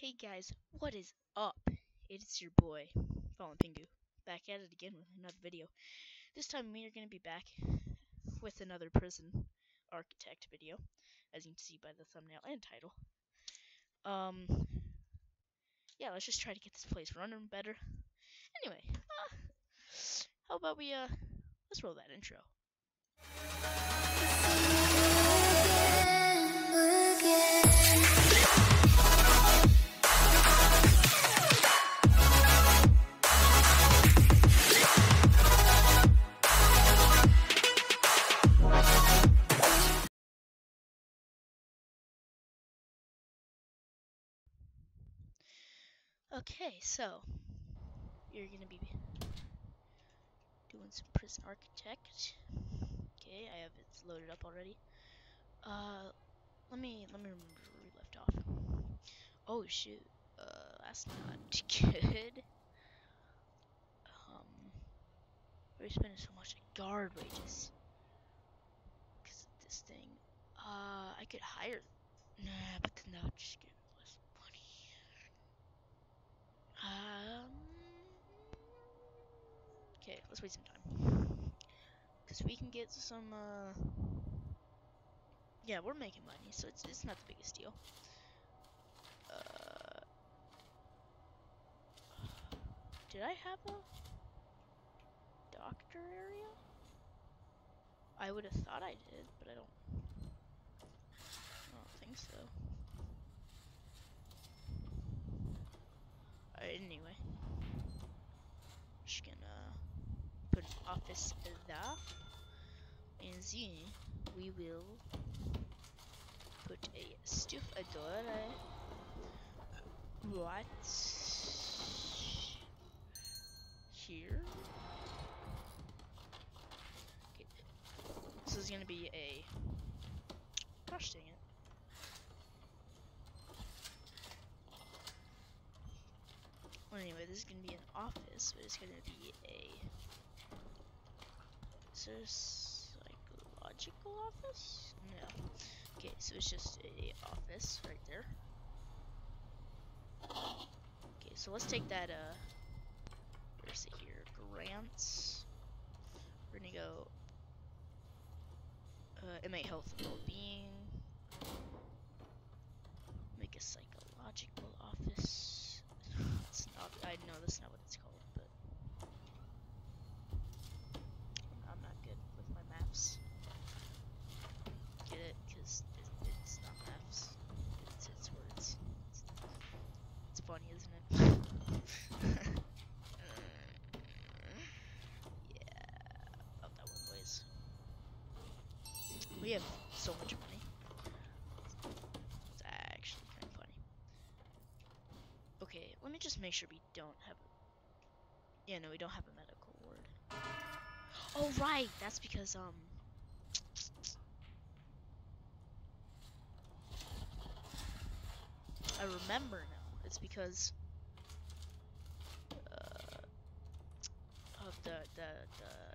Hey guys, what is up? It's your boy, Fallen Pengu, back at it again with another video. This time we are going to be back with another prison architect video, as you can see by the thumbnail and title. Um, yeah, let's just try to get this place running better. Anyway, uh, how about we, uh, let's roll that intro. Okay, so you're gonna be doing some prison architect. Okay, I have it loaded up already. Uh, let me let me remember where we left off. Oh shoot, uh, that's not good. Um, we're spending so much guard wages because of this thing. Uh, I could hire. Nah, but then that would just give less money. Um. Okay, let's wait some time. Cause we can get some. Uh. Yeah, we're making money, so it's it's not the biggest deal. Uh. Did I have a doctor area? I would have thought I did, but I don't. I don't think so. Anyway. Just gonna put an office there. And then we will put a stufador right here. Okay. This is gonna be a gosh dang it. Well, anyway, this is gonna be an office, but it's gonna be a is there a psychological office? No. Okay, so it's just a office right there. Okay, so let's take that uh where's it here? Grants. We're gonna go uh inmate health and well-being. Make a psychological office. It's not I know that's not what it's called, but I'm not good with my maps. Get it? Because it, it's not maps. It's, it's words. It's, it's funny, isn't it? yeah. About that one, boys. We have so much money. It's actually kind of funny. Okay, let me just make sure we don't have. A, Yeah, no, we don't have a medical ward. Oh right, that's because um. I remember now. It's because uh, of the the the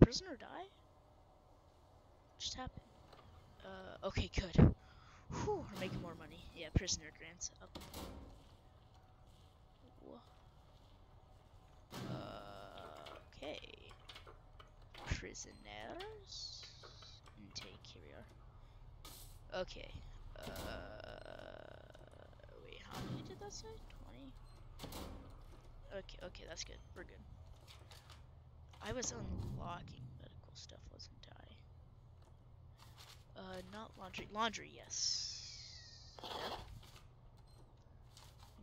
a prisoner die? Just happened. Uh, okay, good. Whew, we're making more money. Yeah, prisoner grants up. Uh, okay. Prisoners. Intake, here we are. Okay. Uh, wait, how many did that say? 20? Okay, okay, that's good. We're good. I was unlocking medical stuff, wasn't I? Uh, not laundry. Laundry, yes. We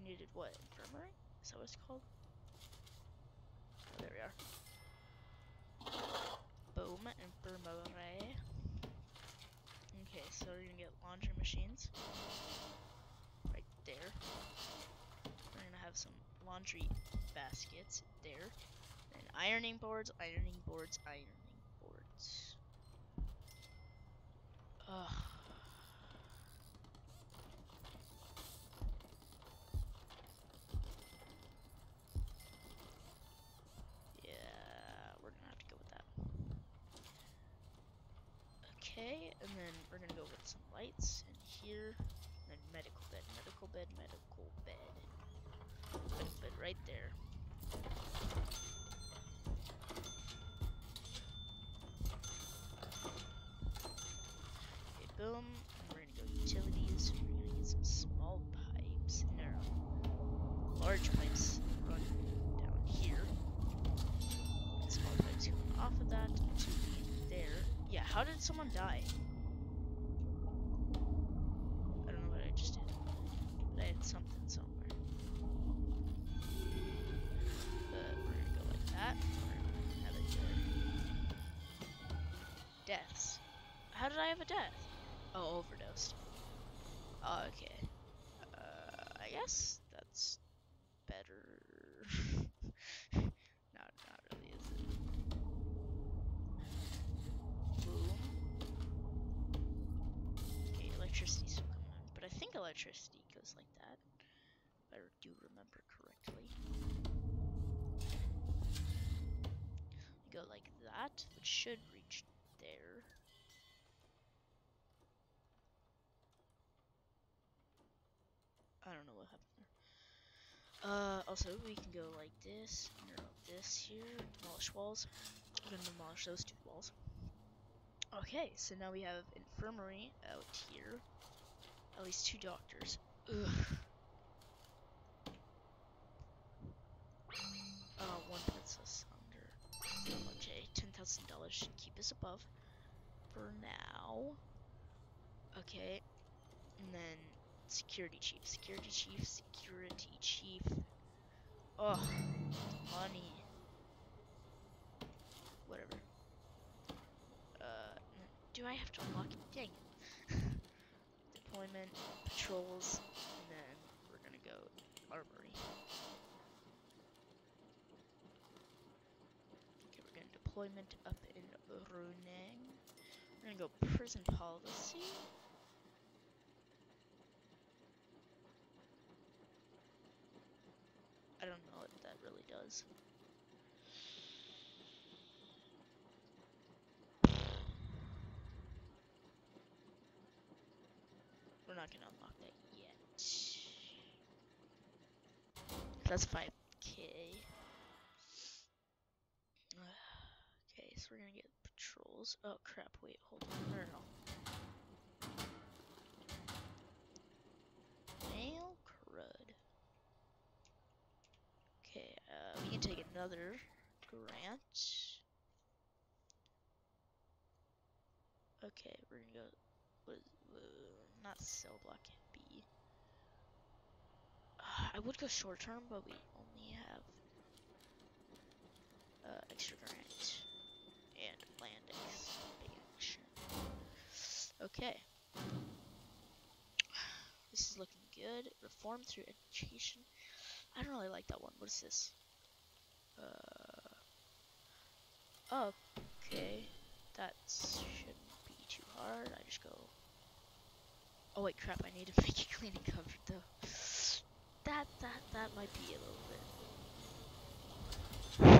needed what? Infirmary? Is that what it's called? Oh, there we are. Boom, infirmary. Okay, so we're gonna get laundry machines. Right there. We're gonna have some laundry baskets there ironing boards, ironing boards, ironing boards. Ugh. Yeah, we're gonna have to go with that. Okay, and then we're gonna go with some lights in here. And then medical bed, medical bed, medical bed. Medical bed right there. Someone die? I don't know what I just did. But I had something somewhere. But we're gonna go like that. We're gonna have it there. Deaths. How did I have a death? Oh, overdosed. Oh, okay. Uh, I guess that's better. not, not really, is it? Boom. Okay, electricity's still coming on, but I think electricity goes like that. If I do remember correctly. Go like that, which should reach there. I don't know what happened there. Uh, also, we can go like this, interrupt this here, demolish walls. We're gonna demolish those two walls. Okay, so now we have infirmary out here. At least two doctors. Ugh. Uh, one puts thousand dollars should keep us above for now. Okay, and then security chief, security chief, security chief. Oh, money. Whatever. Uh, do I have to unlock it? Dang. Deployment, patrols, and then we're gonna go armory. Okay, we're up in Runang. We're gonna go prison policy. I don't know what that really does. We're not gonna unlock that yet. That's 5k. okay, so we're gonna get patrols. Oh crap, wait, hold on. No, no, no. Mail crud. Okay, uh, we can take another grant. Okay, we're gonna go. What is, uh, not cell block B. Uh, I would go short term, but we only have uh, extra grant and land expansion. Okay. This is looking good. Reform through education. I don't really like that one. What is this? Uh. Okay. That shouldn't be too hard. I just go. Oh wait, crap! I need to make it clean and covered though. That that that might be a little bit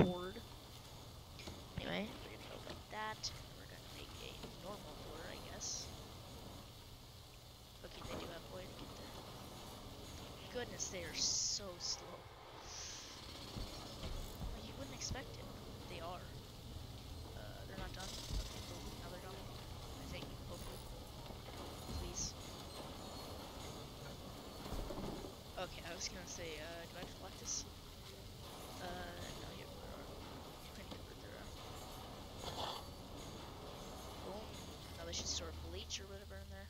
hard. Anyway, we're gonna go like that. We're gonna make a normal door, I guess. Okay, they do have a way to get there. Goodness, they are so slow. Like, you wouldn't expect it. They are. Uh, they're not done. Okay, cool. Now they're done. I think, hopefully. Please. Okay, I was gonna say, uh, do I deflect this? Uh, no, you're, you're pretty good with their, uh, Boom. Now they should or whatever in there.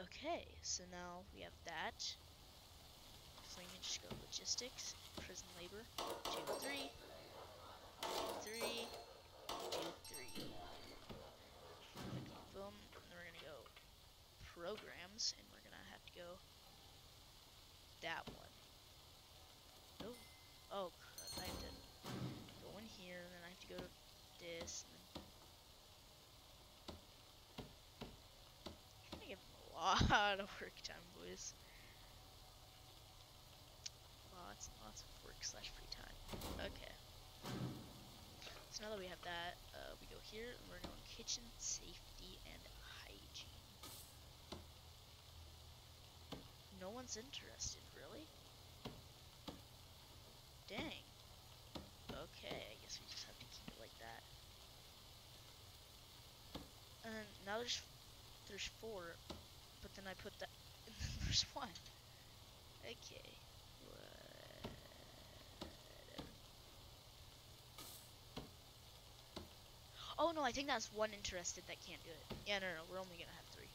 Okay, so now we have that. So we can just go logistics, prison labor, two, three, two, three, two, three. Okay, boom. And then we're gonna go programs, and we're gonna have to go that one. Oh, oh, crap, I have to go in here, and then I have to go to this, and then I give a lot of work time, boys. Lots and lots of work slash free time. Okay. So now that we have that, uh, we go here, and we're going kitchen safety and hygiene. No one's interested, really? Dang. Okay, I guess we just have to keep it like that. And now there's there's four, but then I put that and then there's one. Okay. Oh no, I think that's one interested that can't do it. Yeah, no, no, we're only gonna have three.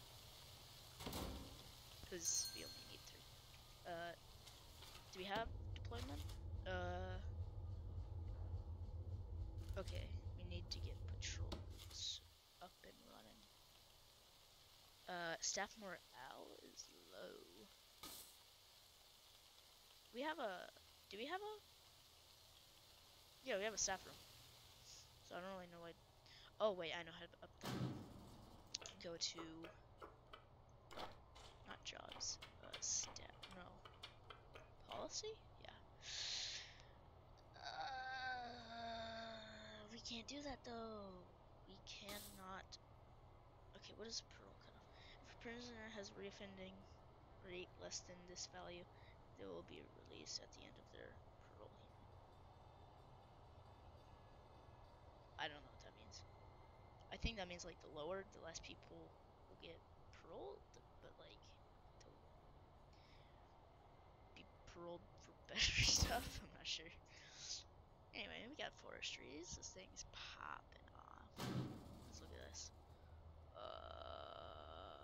Because we only need three. Uh, do we have deployment? Uh, okay, we need to get patrols up and running. Uh, staff morale is low. We have a, do we have a? Yeah, we have a staff room. So I don't really know why. Oh wait, I know how to up. Go to, not jobs, uh, step, no. Policy? Yeah. Uh, we can't do that though. We cannot. Okay, what is a prisoner has reoffending rate less than this value, they will be released at the end of their parole. I don't know what that means. I think that means like the lower, the less people will get paroled, but like they'll be paroled for better stuff. I'm not sure. Anyway, we got forestries. This thing's popping off. Let's look at this. Uh,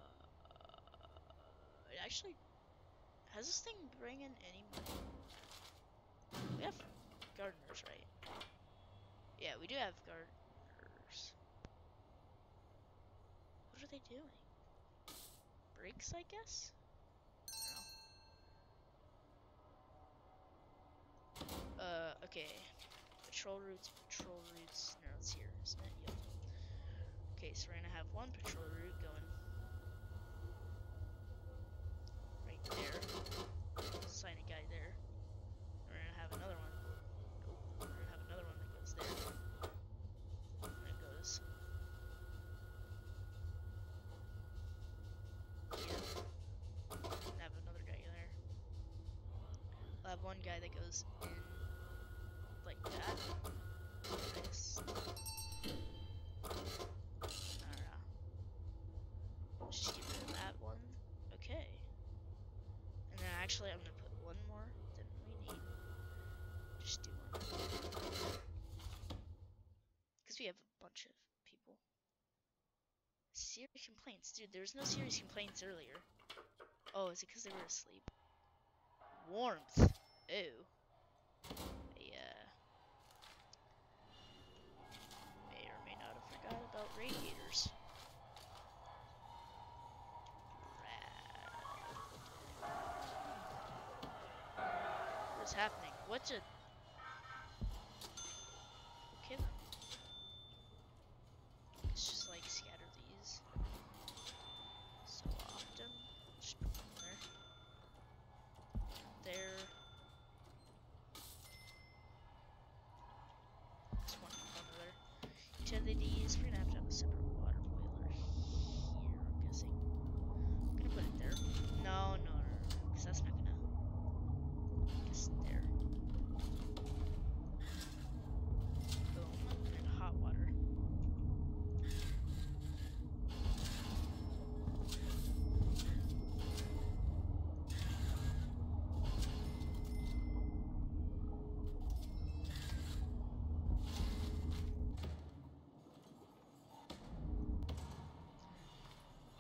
it actually has this thing bring in any money? We have gardeners, right? Yeah, we do have gardeners. What are they doing? Breaks, I guess? Uh, okay. Patrol routes, patrol routes. No, it's here, isn't it? Yep. Okay, so we're gonna have one patrol route going right there. Sign a guy there. We're gonna have another one. We're gonna have another one that goes there. And it goes here. Have another guy there. I'll have one guy that goes in like that. Nice. Alright. Just get rid of that one. Okay. And then actually I'm gonna put one more than we need. Just do one. Because we have a bunch of people. Serious complaints. Dude, there was no serious complaints earlier. Oh, is it because they were asleep? Warmth. Ew. Uh, may or may not have forgot about radiators. What's happening? What's a...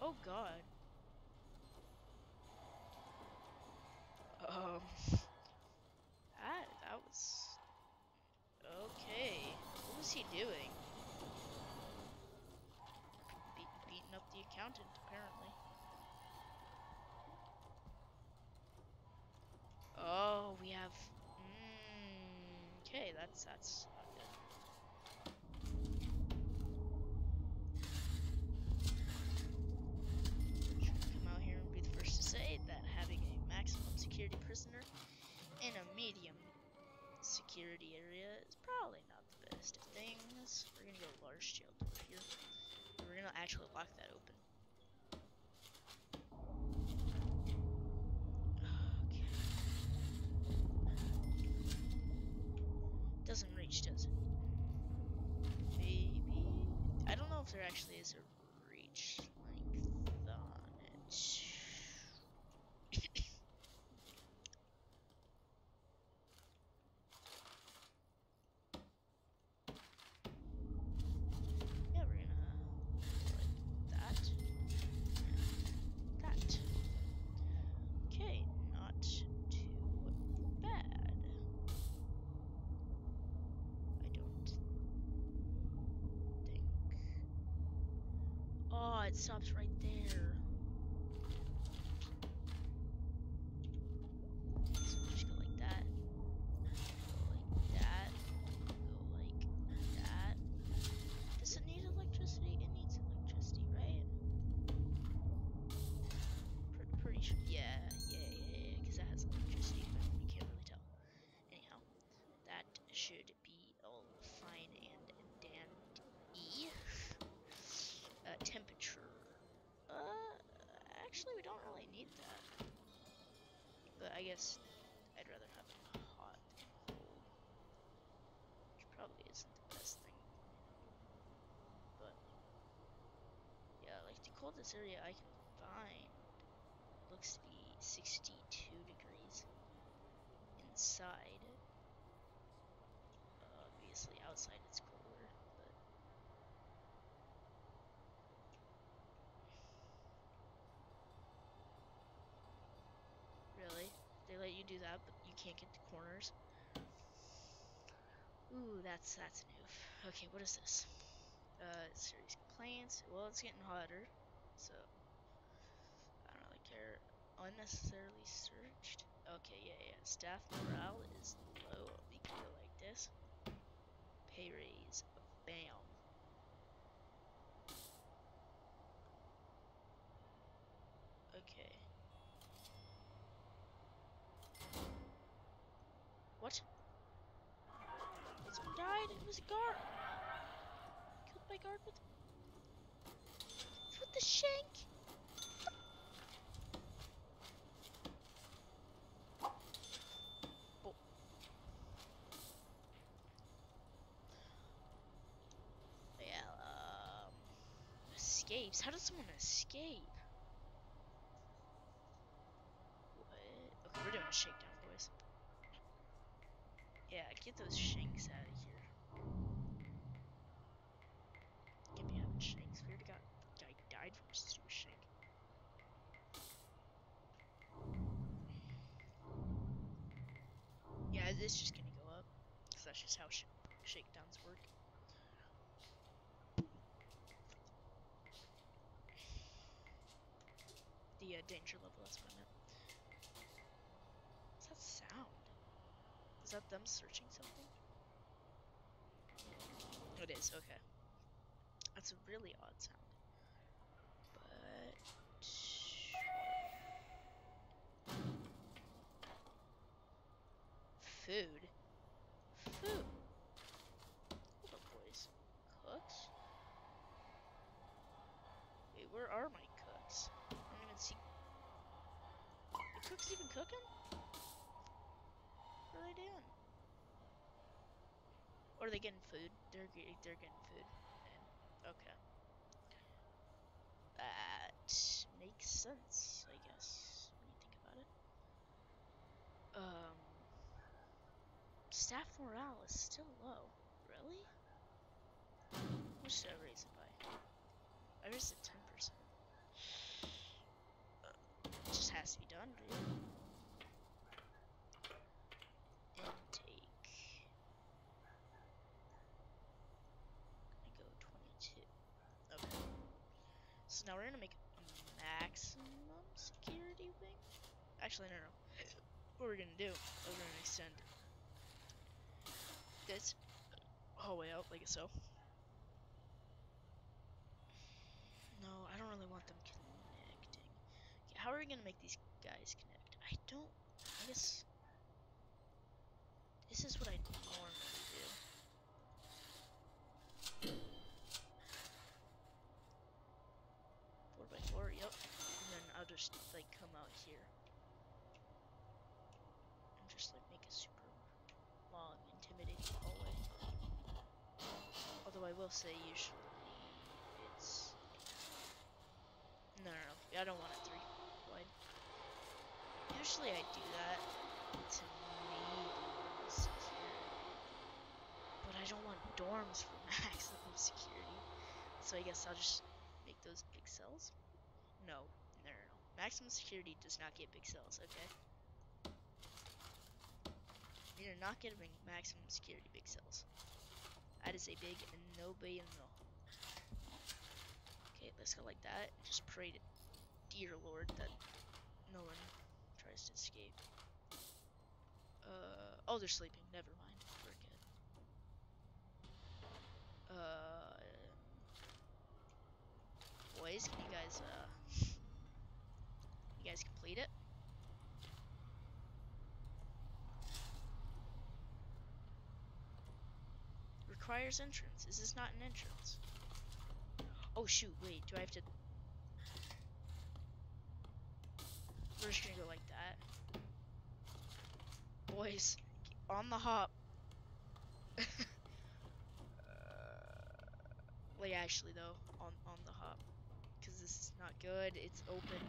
Oh god. Um. That, that was. Okay. What was he doing? Be beating up the accountant, apparently. Oh, we have. Mm, okay, that's that's not good. Should come out here and be the first to say that having a maximum security prisoner in a medium security area is probably not the best of things. We're gonna go large jail door here. we're gonna actually lock that open. Okay. Doesn't reach, does it? Maybe. I don't know if there actually is a reach length on it. Yeah, we're gonna like that. That. Okay, not too bad. I don't think. Oh, it stops right there. So we'll just go like that. Go like that. Go like that. Does it need electricity? It needs electricity, right? Pre- pretty sure. Yeah, yeah, yeah, yeah, because that has electricity, but you can't really tell. Anyhow, that should be all fine and dandy. Uh, temperature. Uh, actually, we don't really need that. But I guess I'd rather have it hot than cold. Which probably isn't the best thing. But, yeah, like the coldest area I can find looks to be 62 degrees inside. Obviously, outside it's colder, but really, they let you do that, but you can't get the corners. Ooh, that's that's new. Okay, what is this? Uh, serious complaints. Well, it's getting hotter, so I don't really care. Unnecessarily searched. Okay, yeah, yeah. Staff morale is low. We can go like this. Pay raise. Bam. Okay. What? Someone died. It was a guard. Killed by guard with with the shank. Oh. Well, um, escapes. How does someone escape? Okay, we're doing a shakedown, boys. Yeah, get those shanks out of here. Can't be having shanks. We already got guy died from a stupid shank. Yeah, it's just gonna go up. Cause that's just how sh shakedowns work. The uh, danger level, that's what I meant. What's that sound? Is that them searching something? Oh, it is, okay. That's a really odd sound. But food. Food. Hold up, boys. Cooks? Wait, where are my cooks? I don't even see. The cooks even cooking? What are they doing? Or are they getting food? They're they're getting food. Okay. That makes sense, I guess, when you think about it. Um, staff morale is still low. Really? What should I raise it by? I raised it ten percent. It just has to be done. Gonna go 22. Okay. So now we're gonna make maximum security wing. Actually, no, no. What we're gonna do is we're gonna extend this hallway out like so. No, I don't really want them connecting. Okay, how are we gonna make these guys connect? I don't. I guess this is what I normally will say usually it's no, no, no. I don't want it three wide. Usually I do that to maybe security, but I don't want dorms for maximum security. So I guess I'll just make those big cells. No, no, no, no. Maximum security does not get big cells. Okay. You're not getting maximum security big cells. That is a big no bay no. Okay, let's go like that. Just pray to dear Lord that no one tries to escape. Uh, oh, they're sleeping. Never mind. Good. Uh, boys, can you guys, uh, you guys complete it? Requires entrance. This Is not an entrance? Oh shoot, wait, do I have to... We're just gonna go like that. Boys, on the hop. uh, like actually though, on, on the hop. Because this is not good, it's open.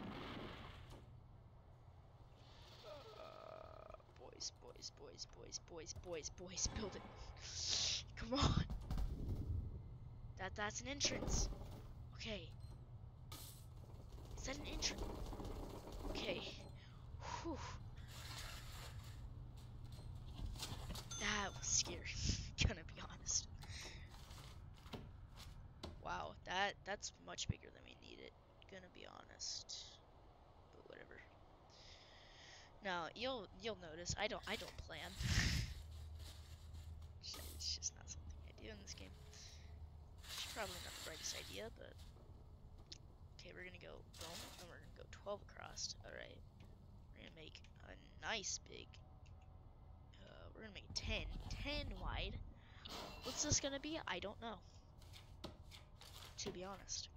Uh, boys, boys, boys, boys, boys, boys, boys, build it. Come on. That that's an entrance. Okay. Is that an entrance? Okay. Whew. That was scary. Gonna be honest. Wow, that that's much bigger than we needed. Gonna be honest. But whatever. Now you'll you'll notice I don't I don't plan. probably not the brightest idea, but... Okay, we're gonna go boom, and we're gonna go 12 across. Alright. We're gonna make a nice big... Uh, we're gonna make 10. 10 wide. What's this gonna be? I don't know. To be honest.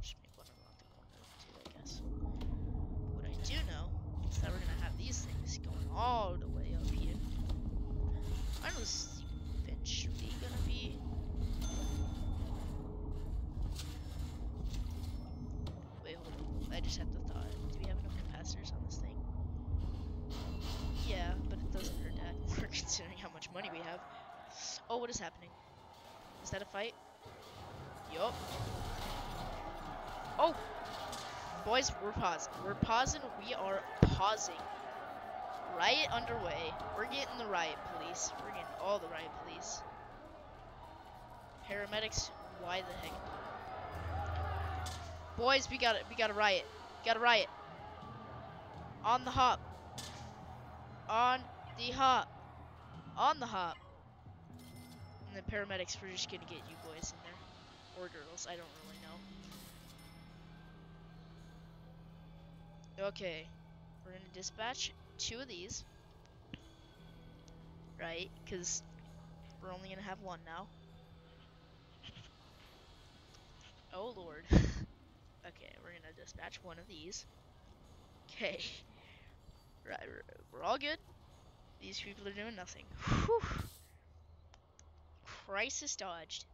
Just make one around the corner too, I guess. But what I do know is that we're gonna have these things going all the way Mine was eventually gonna be. Wait, hold on. I just had the thought. Do we have enough capacitors on this thing? Yeah, but it doesn't hurt that. We're considering how much money we have. Oh, what is happening? Is that a fight? Yup. Oh! Boys, we're pausing. We're pausing. We are pausing. Riot underway. We're getting the riot police. We're getting all the riot police. Paramedics, why the heck? Boys, we got it. We got a riot. We got a riot. On the hop. On the hop. On the hop. And the paramedics, we're just gonna get you boys in there. Or girls, I don't really know. Okay. We're gonna dispatch two of these. Right? Because we're only to have one now. Oh lord. okay, we're to dispatch one of these. Okay. Right, we're, we're all good. These people are doing nothing. Whew. Crisis dodged.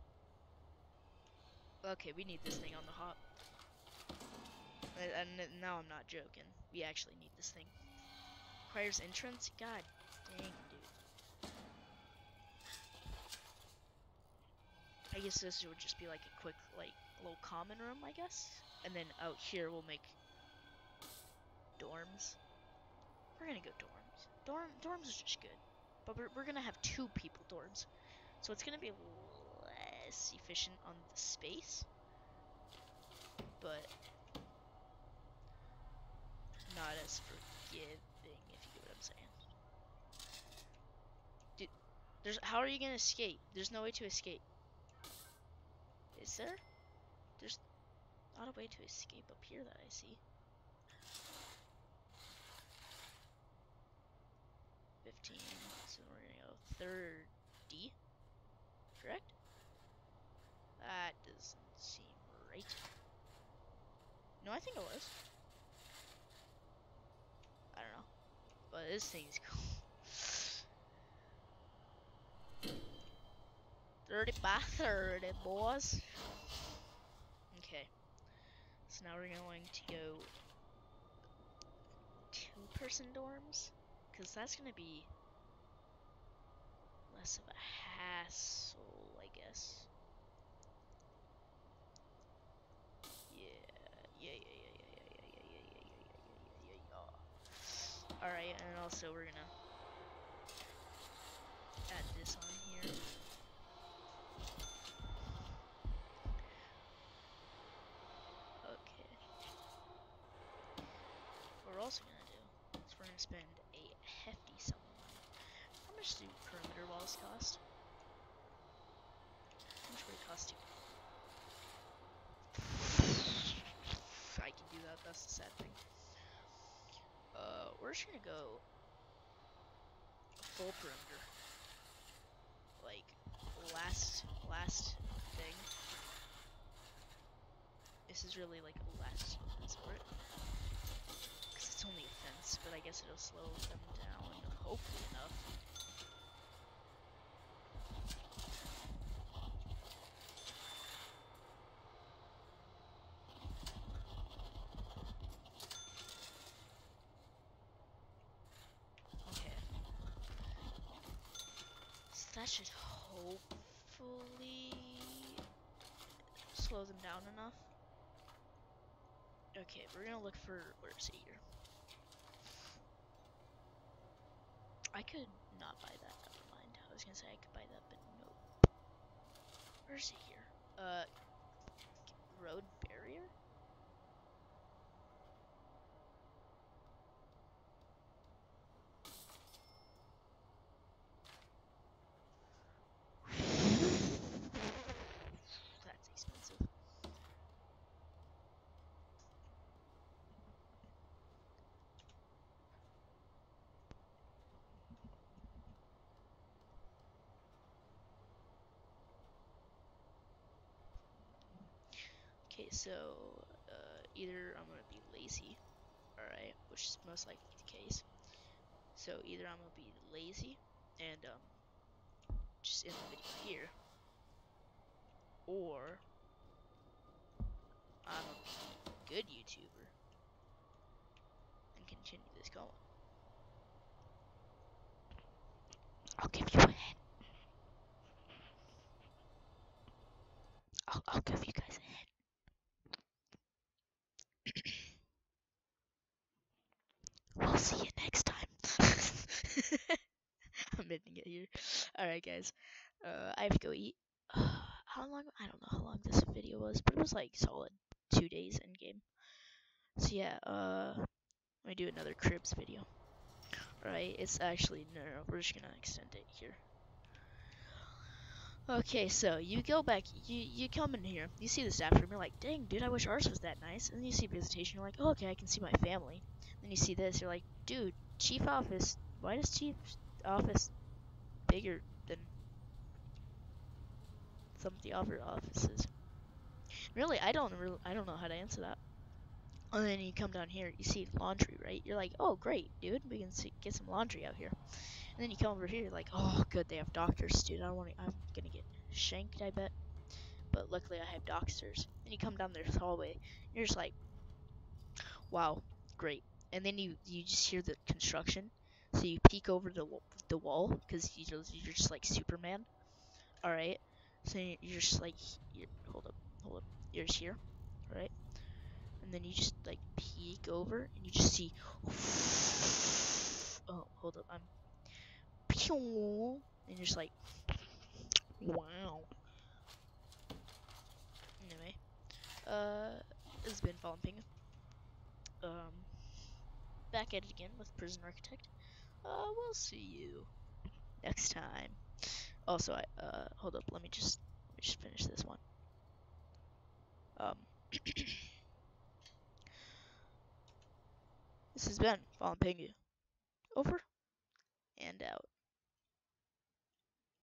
Okay, we need this thing on the hop. And now I'm not joking. We actually need this thing requires entrance? God dang, dude. I guess this would just be like a quick, like, little common room, I guess? And then out here we'll make dorms. We're gonna go dorms. Dorm dorms is just good. But we're, we're gonna have two people dorms. So it's gonna be less efficient on the space. But not as forgiving. If you get what I'm saying. Dude, there's how are you gonna escape? There's no way to escape. Is there? There's not a way to escape up here that I see. 15, so we're gonna go 30. Correct? That doesn't seem right. No, I think it was. I don't know. but this thing's cool. 30 by 30, boys. Okay. So now we're going to go two person dorms. Because that's going to be less of a hassle, I guess. Yeah, yeah, yeah, yeah, yeah, yeah, yeah, yeah, yeah, yeah, yeah, yeah, yeah, yeah. Alright, and also we're gonna add this on here. Okay. What we're also gonna do is we're gonna spend a hefty sum of money. How much do perimeter walls cost? How much would it cost to I can do that, that's the sad thing. Uh, we're just gonna go full perimeter. Like, last, last thing. This is really like a last resort. Because it's only a fence, but I guess it'll slow them down, hopefully enough. Okay. So that should hopefully slow them down enough. Okay, we're gonna look for where's it here? I could not buy that, never mind. I was gonna say I could buy that, but nope. Where's it here? Uh road Okay, so uh, either I'm gonna be lazy, alright, which is most likely the case. So either I'm gonna be lazy and um, just end the video here, or I'm a good YouTuber and continue this going. I'll give you a hint. I'll, I'll give you guys a hint. we'll see you next time. I'm ending it here. Alright, guys. Uh, I have to go eat. how long? I don't know how long this video was, but it was like solid two days in game. So yeah, uh, let me do another cribs video. Right, it's actually no, no, we're just gonna extend it here. Okay, so you go back, you you come in here, you see the staff room, you're like, dang, dude, I wish ours was that nice. And then you see visitation, you're like, oh, okay, I can see my family. Then you see this, you're like, dude, chief office, why does chief office bigger than some of the other offices? Really, I don't really, I don't know how to answer that. And then you come down here, you see laundry, right? You're like, oh, great, dude, we can see, get some laundry out here. And then you come over here, you're like, oh, good, they have doctors, dude. I don't want I'm gonna get shanked, I bet. But luckily, I have doctors. And you come down this hallway, you're just like, wow, great. And then you you just hear the construction, so you peek over the the wall because you're you're just like Superman. All right, so you- you're just like, you're, hold up, hold up, you're just here, all right? And then you just like peek over and you just see. Oh, hold up, I'm. And you're just like, wow. Anyway, uh, it's been Fallen Penguin. Um, back at it again with Prison Architect. Uh, we'll see you next time. Also, I uh, hold up, let me just let me just finish this one. Um, this has been Fallen Penguin. Over and out.